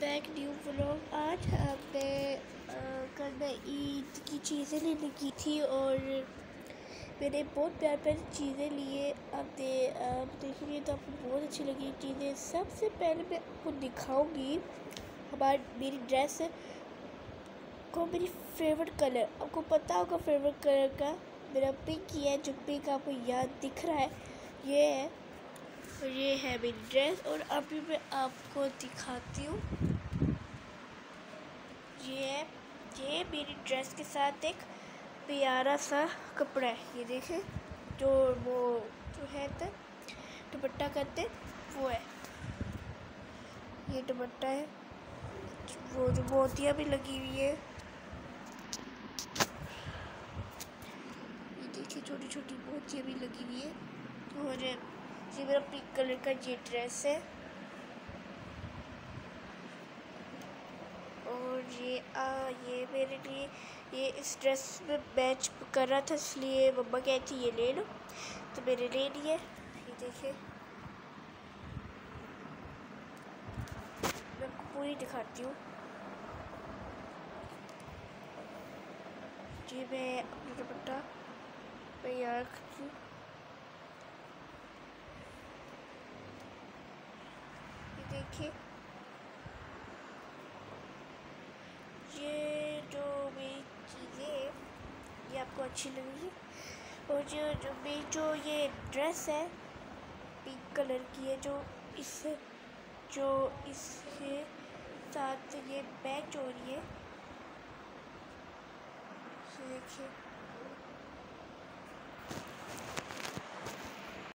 Back new blog आज हमने कल मैं ईद की चीज़ें लेने की थी और मैंने बहुत प्यार प्यार चीज़ें लिए। आप देखेंगे तो आपको बहुत अच्छी लगी चीज़ें। सबसे पहले मैं आपको दिखाऊँगी, हमारी, मेरी ड्रेस को मेरी फेवरेट कलर आपको पता होगा फेवरेट कलर का, मेरा पिंक ही है, जो पिंक आपको याद दिख रहा है। ये है ये है मेरी ड्रेस और अभी मैं आपको दिखाती हूँ। ये है, ये मेरी ड्रेस के साथ एक प्यारा सा कपड़ा है। ये देखें, जो वो जो है तो दुपट्टा करते, वो है। ये दुपट्टा है, वो जो मोतियाँ भी लगी हुई है। ये देखिए छोटी छोटी मोतियाँ भी लगी हुई है। और ये मेरा पिंक कलर का ये ड्रेस है। और ये, आ, ये मेरे लिए, ये इस ड्रेस में मैच कर रहा था, इसलिए मम्मा कहती ये ले लो। तो मेरे ले लिए ये देखिए। मैं आपको पूरी दिखाती हूँ। जी, मैं अपना दुपट्टा मैं यहाँ रखती हूँ। देखिए ये जो मेरी चीज़ें ये आपको अच्छी लगेगी। और जो जो मेरी, जो ये ड्रेस है पिंक कलर की है, जो इस, जो इसके साथ ये मैच हो रही है। देखिए।